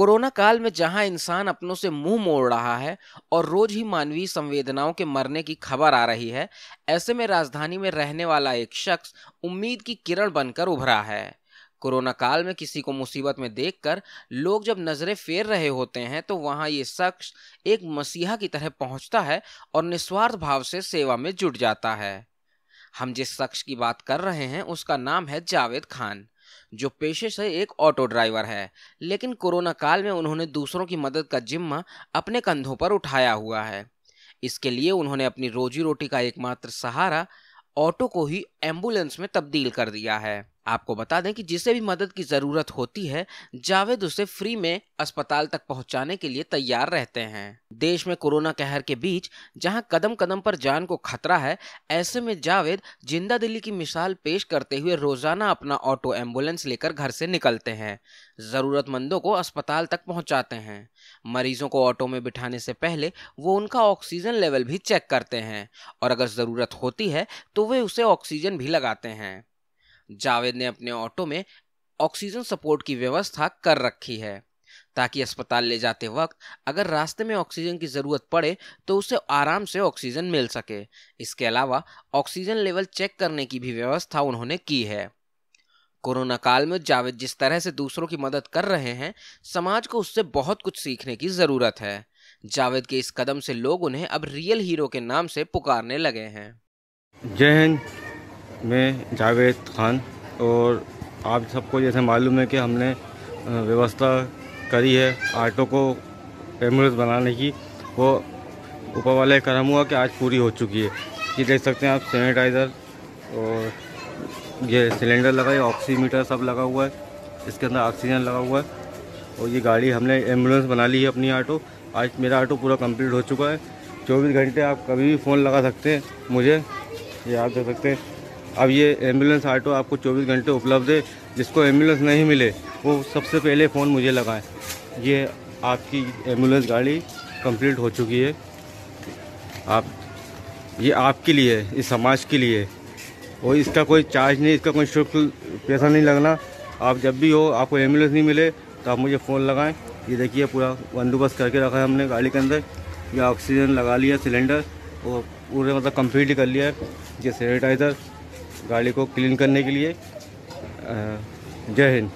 Corona काल में जहाँ इंसान अपनों से मुँह मोड़ रहा है और रोज ही मानवीय संवेदनाओं के मरने की खबर आ रही है, ऐसे में राजधानी में रहने वाला एक शख्स उम्मीद की किरण बनकर उभरा है। कोरोना काल में किसी को मुसीबत में देखकर लोग जब नज़रें फेर रहे होते हैं तो वहाँ ये शख्स एक मसीहा की तरह पहुँचता है और निस्वार्थ भाव से सेवा में जुट जाता है। हम जिस शख्स की बात कर रहे हैं, उसका नाम है जावेद खान। जो पेशे से एक ऑटो ड्राइवर है। लेकिन कोरोना काल में उन्होंने दूसरों की मदद का जिम्मा अपने कंधों पर उठाया हुआ है। इसके लिए उन्होंने अपनी रोजी रोटी का एकमात्र सहारा ऑटो को ही एंबुलेंस में तब्दील कर दिया है। आपको बता दें कि जिसे भी मदद की ज़रूरत होती है, जावेद उसे फ्री में अस्पताल तक पहुँचाने के लिए तैयार रहते हैं। देश में कोरोना कहर के बीच, जहाँ कदम कदम पर जान को खतरा है, ऐसे में जावेद ज़िंदा दिल्ली की मिसाल पेश करते हुए रोज़ाना अपना ऑटो एंबुलेंस लेकर घर से निकलते हैं। ज़रूरतमंदों को अस्पताल तक पहुंचाते हैं। मरीजों को ऑटो में बिठाने से पहले वो उनका ऑक्सीजन लेवल भी चेक करते हैं, और अगर ज़रूरत होती है तो वे उसे ऑक्सीजन भी लगाते हैं। जावेद ने अपने ऑटो में ऑक्सीजन सपोर्ट की व्यवस्था कर रखी है। ताकि अस्पताल ले जाते वक्त अगर रास्ते में ऑक्सीजन की ज़रूरत पड़े तो उसे आराम से ऑक्सीजन मिल सके। इसके अलावा ऑक्सीजन लेवल चेक करने की भी व्यवस्था उन्होंने की है। कोरोना काल में जावेद जिस तरह से दूसरों की मदद कर रहे हैं, समाज को उससे बहुत कुछ सीखने की ज़रूरत है। जावेद के इस कदम से लोग उन्हें अब रियल हीरो के नाम से पुकारने लगे हैं। जय हिंद। मैं जावेद खान और आप सबको जैसे मालूम है कि हमने व्यवस्था करी है ऑटो को एंबुलेंस बनाने की। वो ऊपर वाले करम हुआ कि आज पूरी हो चुकी है। ये देख सकते हैं आप, सैनिटाइज़र और ये सिलेंडर लगा है ऑक्सीमीटर सब लगा हुआ है। इसके अंदर ऑक्सीजन लगा हुआ है और ये गाड़ी हमने एंबुलेंस बना ली है अपनी ऑटो आज मेरा ऑटो पूरा कंप्लीट हो चुका है। चौबीस घंटे आप कभी भी फ़ोन लगा सकते हैं। मुझे ये आप देख सकते हैं। अब ये एंबुलेंस ऑटो आपको 24 घंटे उपलब्ध है। जिसको एंबुलेंस नहीं मिले, वो सबसे पहले फ़ोन मुझे लगाएँ। ये आपकी एंबुलेंस गाड़ी कंप्लीट हो चुकी है। आप, ये आपके लिए है इस समाज के लिए। और इसका कोई चार्ज नहीं, इसका कोई शुल्क, पैसा नहीं लगना। आप जब भी हो, आपको एंबुलेंस नहीं मिले तो आप मुझे फ़ोन लगाएँ। ये देखिए, पूरा बंदोबस्त करके रखा है हमने गाड़ी के अंदर। ये ऑक्सीजन लगा लिया सिलेंडर और पूरे मतलब कंप्लीट कर लिया है। ये सैनिटाइज़र गाड़ी को क्लीन करने के लिए जय हिंद।